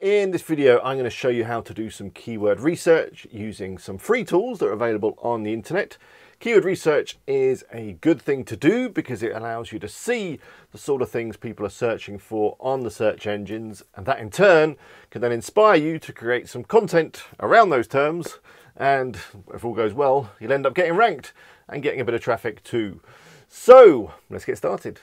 In this video, I'm going to show you how to do some keyword research using some free tools that are available on the internet. Keyword research is a good thing to do because it allows you to see the sort of things people are searching for on the search engines and that in turn can then inspire you to create some content around those terms and if all goes well, you'll end up getting ranked and getting a bit of traffic too. So let's get started.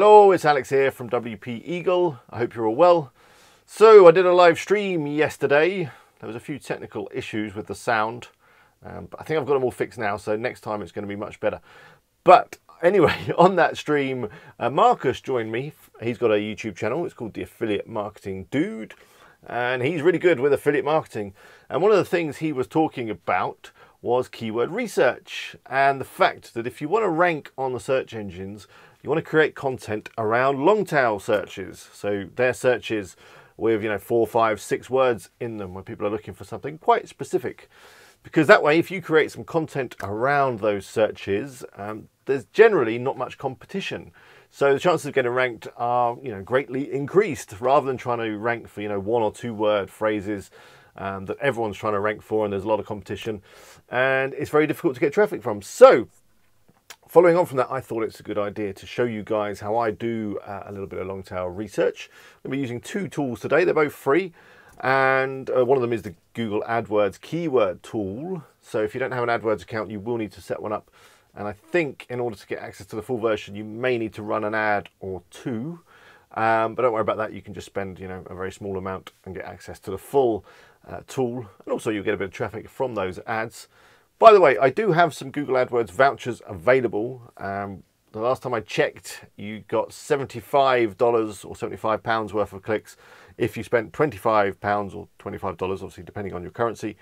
Hello, it's Alex here from WP Eagle. I hope you're all well. So I did a live stream yesterday. There was a few technical issues with the sound, um, but I think I've got them all fixed now, so next time it's going to be much better. But anyway, on that stream, uh, Marcus joined me. He's got a YouTube channel. It's called The Affiliate Marketing Dude, and he's really good with affiliate marketing. And one of the things he was talking about was keyword research and the fact that if you want to rank on the search engines, you want to create content around long tail searches. So their searches with, you know, four, five, six words in them where people are looking for something quite specific. Because that way, if you create some content around those searches, um, there's generally not much competition. So the chances of getting ranked are, you know, greatly increased rather than trying to rank for, you know, one or two word phrases um, that everyone's trying to rank for and there's a lot of competition and it's very difficult to get traffic from. So Following on from that, I thought it's a good idea to show you guys how I do uh, a little bit of long tail research. I'm be using two tools today. They're both free. And uh, one of them is the Google AdWords keyword tool. So if you don't have an AdWords account, you will need to set one up. And I think in order to get access to the full version, you may need to run an ad or two. Um, but don't worry about that. You can just spend, you know, a very small amount and get access to the full uh, tool. And also you'll get a bit of traffic from those ads. By the way, I do have some Google AdWords vouchers available. Um, the last time I checked, you got $75 or £75 worth of clicks if you spent £25 or $25, obviously depending on your currency.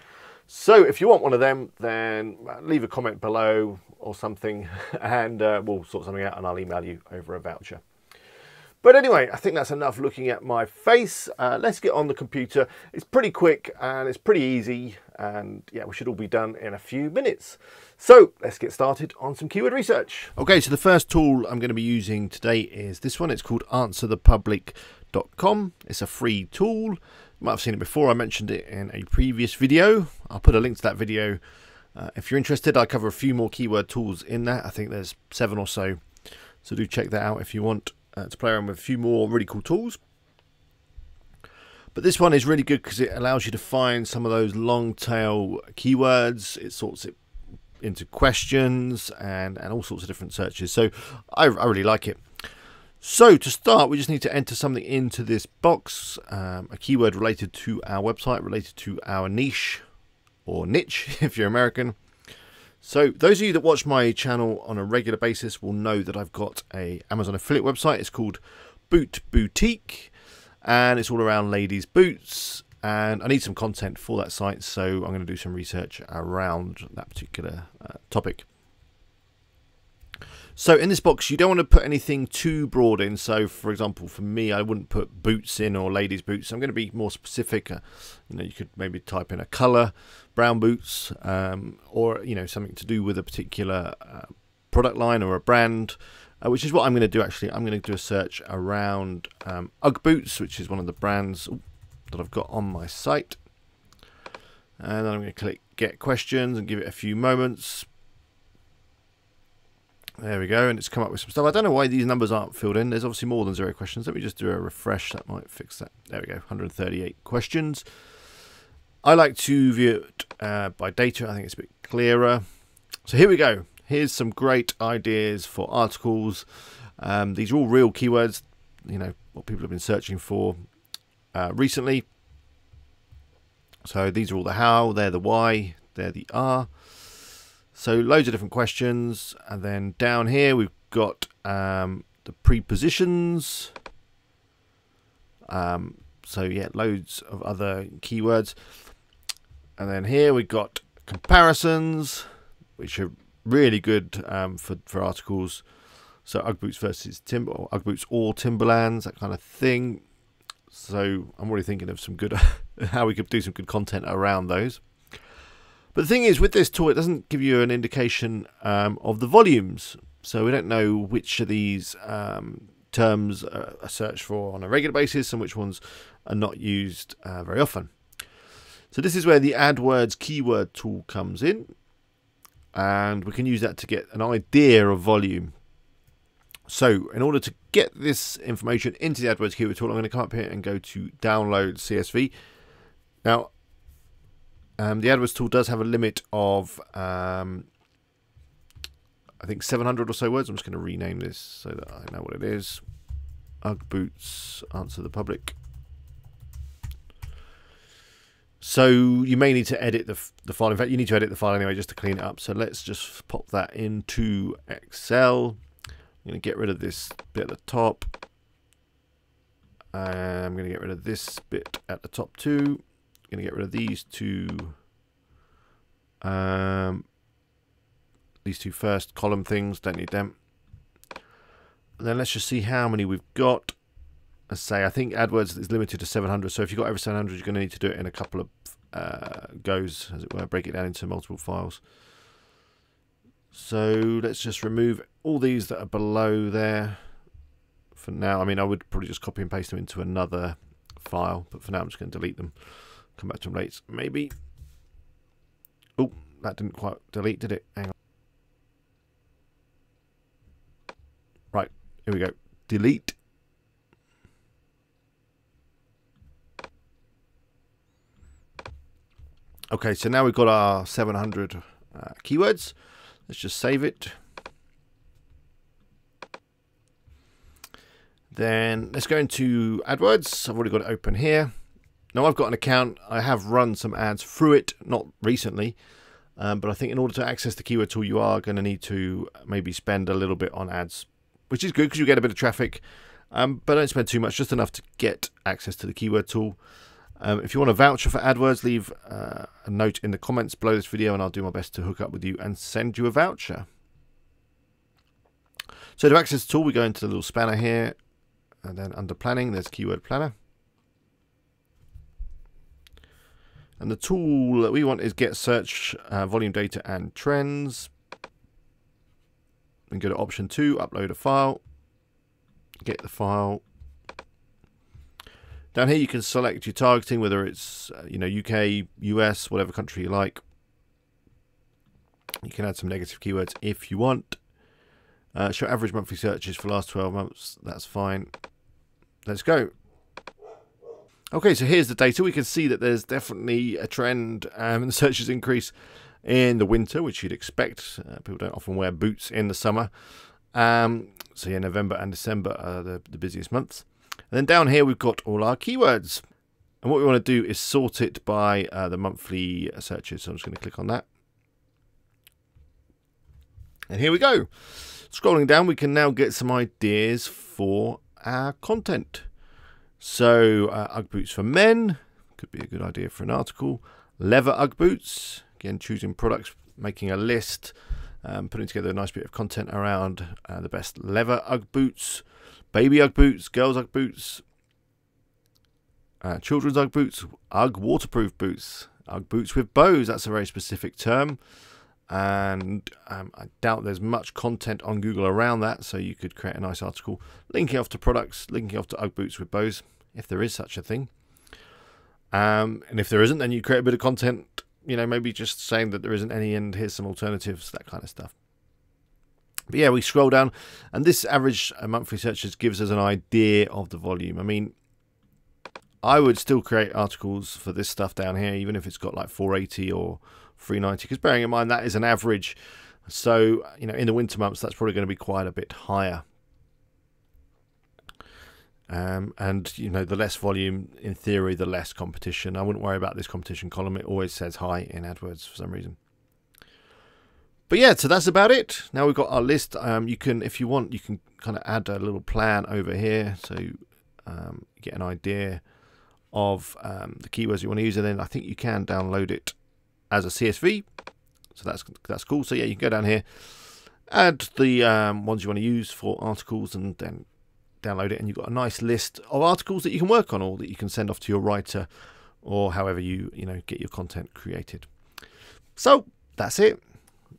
So if you want one of them, then leave a comment below or something and uh, we'll sort something out and I'll email you over a voucher. But anyway, I think that's enough looking at my face. Uh, let's get on the computer. It's pretty quick and it's pretty easy. And yeah, we should all be done in a few minutes. So let's get started on some keyword research. Okay, so the first tool I'm going to be using today is this one. It's called answerthepublic.com. It's a free tool. You might have seen it before. I mentioned it in a previous video. I'll put a link to that video. Uh, if you're interested, I cover a few more keyword tools in that. I think there's seven or so. So do check that out if you want uh, to play around with a few more really cool tools. But this one is really good because it allows you to find some of those long tail keywords. It sorts it into questions and, and all sorts of different searches. So I, I really like it. So to start, we just need to enter something into this box, um, a keyword related to our website, related to our niche or niche if you're American. So those of you that watch my channel on a regular basis will know that I've got a Amazon affiliate website. It's called Boot Boutique and it's all around ladies boots and I need some content for that site so I'm going to do some research around that particular uh, topic. So in this box, you don't want to put anything too broad in. So for example, for me, I wouldn't put boots in or ladies boots. I'm going to be more specific. Uh, you know, you could maybe type in a color, brown boots, um, or, you know, something to do with a particular uh, product line or a brand, uh, which is what I'm going to do actually. I'm going to do a search around um, Ugg boots, which is one of the brands that I've got on my site. And then I'm going to click get questions and give it a few moments. There we go, and it's come up with some stuff. I don't know why these numbers aren't filled in. There's obviously more than zero questions. Let me just do a refresh. That might fix that. There we go, 138 questions. I like to view it uh, by data. I think it's a bit clearer. So here we go. Here's some great ideas for articles. Um, these are all real keywords, you know, what people have been searching for uh, recently. So these are all the how, they're the why, they're the are. So loads of different questions. And then down here we've got um, the prepositions. Um, so yeah, loads of other keywords. And then here we've got comparisons, which are really good um, for, for articles. So Ugg boots versus Timber, or Ugg boots or Timberlands, that kind of thing. So I'm already thinking of some good how we could do some good content around those. But the thing is, with this tool, it doesn't give you an indication um, of the volumes. So we don't know which of these um, terms are searched for on a regular basis and which ones are not used uh, very often. So this is where the AdWords keyword tool comes in. And we can use that to get an idea of volume. So in order to get this information into the AdWords keyword tool, I'm going to come up here and go to download CSV. Now, um, the AdWords tool does have a limit of, um, I think, 700 or so words. I'm just going to rename this so that I know what it is. Ugg boots answer the public. So you may need to edit the, the file. In fact, you need to edit the file anyway just to clean it up. So let's just pop that into Excel. I'm going to get rid of this bit at the top. I'm going to get rid of this bit at the top too. I'm going to get rid of these two. Um, these two first column things, don't need them. And then let's just see how many we've got. Let's say, I think AdWords is limited to 700. So if you've got over 700, you're going to need to do it in a couple of uh, goes, as it were, break it down into multiple files. So let's just remove all these that are below there for now. I mean, I would probably just copy and paste them into another file, but for now I'm just going to delete them. Come back to them later, maybe. Oh, that didn't quite delete, did it? Hang on. Right, here we go. Delete. Okay, so now we've got our 700 uh, keywords. Let's just save it. Then let's go into AdWords. I've already got it open here. Now I've got an account. I have run some ads through it, not recently. Um, but I think in order to access the keyword tool, you are going to need to maybe spend a little bit on ads, which is good because you get a bit of traffic. Um, but don't spend too much, just enough to get access to the keyword tool. Um, if you want a voucher for AdWords, leave uh, a note in the comments below this video and I'll do my best to hook up with you and send you a voucher. So to access the tool, we go into the little spanner here and then under planning, there's keyword planner. And the tool that we want is get search uh, volume data and trends. And go to option two, upload a file. Get the file, down here you can select your targeting, whether it's uh, you know UK, US, whatever country you like. You can add some negative keywords if you want. Uh, show average monthly searches for last 12 months. That's fine. Let's go. Okay, so here's the data. We can see that there's definitely a trend um, and the searches increase in the winter, which you'd expect. Uh, people don't often wear boots in the summer. Um, so yeah, November and December are the, the busiest months. And then down here we've got all our keywords. And what we want to do is sort it by uh, the monthly searches. So I'm just going to click on that. And here we go. Scrolling down, we can now get some ideas for our content. So, uh, Ugg boots for men could be a good idea for an article. Leather Ugg boots, again, choosing products, making a list, um, putting together a nice bit of content around uh, the best leather Ugg boots baby Ugg boots, girls Ugg boots, uh, children's Ugg boots, Ugg waterproof boots, Ugg boots with bows. That's a very specific term. And um, I doubt there's much content on Google around that. So you could create a nice article linking off to products, linking off to Ugg boots with bows, if there is such a thing. Um, and if there isn't, then you create a bit of content, you know, maybe just saying that there isn't any and here's some alternatives, that kind of stuff. But yeah, we scroll down, and this average monthly searches gives us an idea of the volume. I mean, I would still create articles for this stuff down here, even if it's got like 480 or 390, because bearing in mind that is an average. So, you know, in the winter months, that's probably going to be quite a bit higher. Um, and, you know, the less volume, in theory, the less competition. I wouldn't worry about this competition column. It always says high in AdWords for some reason. But yeah, so that's about it. Now we've got our list. Um, you can, if you want, you can kind of add a little plan over here, so um, get an idea of um, the keywords you want to use, and then I think you can download it as a CSV. So that's that's cool. So yeah, you can go down here, add the um, ones you want to use for articles, and then download it, and you've got a nice list of articles that you can work on or that you can send off to your writer or however you, you know, get your content created. So that's it.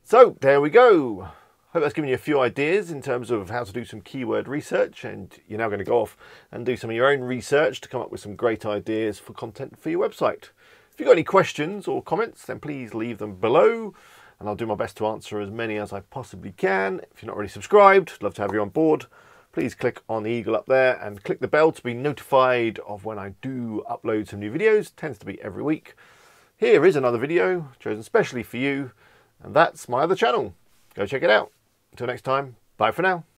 So there we go. Hope that's given you a few ideas in terms of how to do some keyword research, and you're now going to go off and do some of your own research to come up with some great ideas for content for your website. If you've got any questions or comments, then please leave them below, and I'll do my best to answer as many as I possibly can. If you're not already subscribed, I'd love to have you on board. Please click on the eagle up there and click the bell to be notified of when I do upload some new videos. It tends to be every week. Here is another video chosen specially for you, and that's my other channel. Go check it out. Until next time, bye for now.